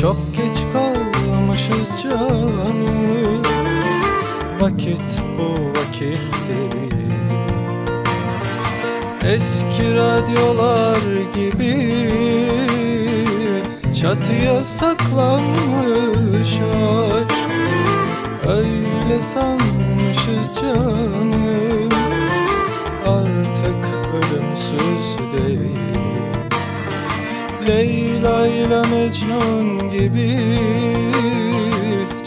Çok geç kalmışız canım Vakit bu vakit değil. Eski radyolar gibi Çatıya saklanmış aşk. Öyle sanmışız canım Artık ölümsüz değil Leyla ile Mecnun gibi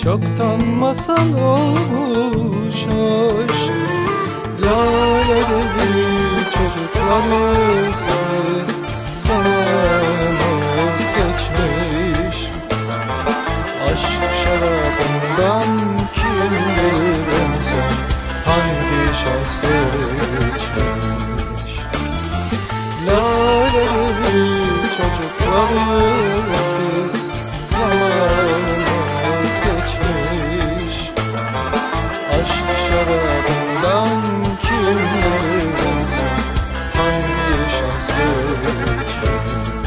Çoktan masal olmuş aşk. Lale bir çocuklarız çocuklarız biz Zamanımız geçmiş. Aşk şarabından kim bilir? Hangi şanslı içmiş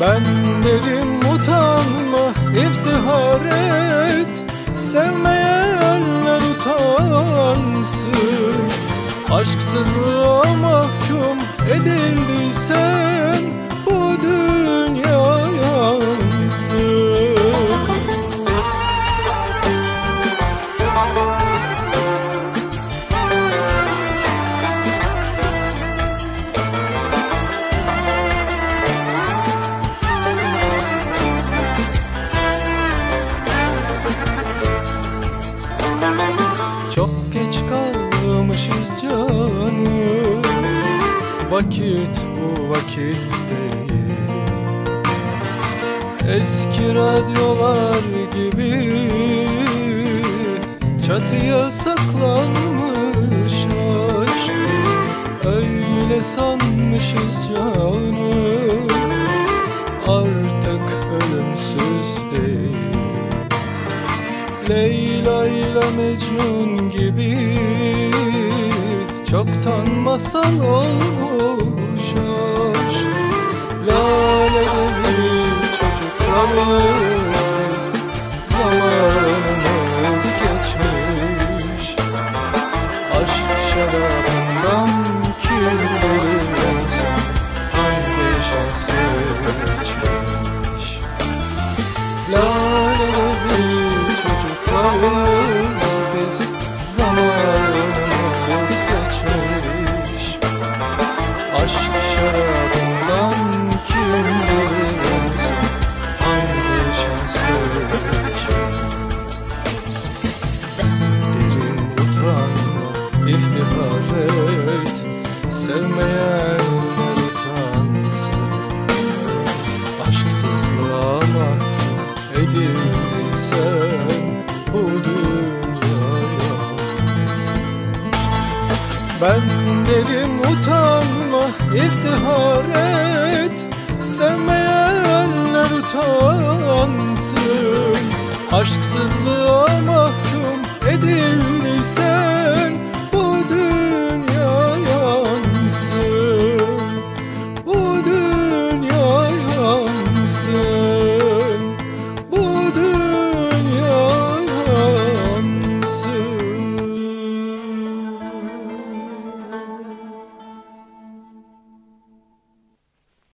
Ben derim utanma iftihar et. Sevmeyenler utansın. Aşksızlığa mahkum edildiysen Vakit bu vakit değil. Eski radyolar gibi Çatıya saklanmış aşk Öyle sanmışız canım Artık ölümsüz değil. Leyla ile Mecnun gibi Çoktan masal olmuş Lale bir çocuklarız biz Zamanımız geçmiş. Aşk şarabından kim Hangi şanslı içmiş Derin utanma iftihar et Sevmeyenler Ben derim utanma iftihar et. Sevmeyenler utansın. Aşksızlığa mahkum edildiysen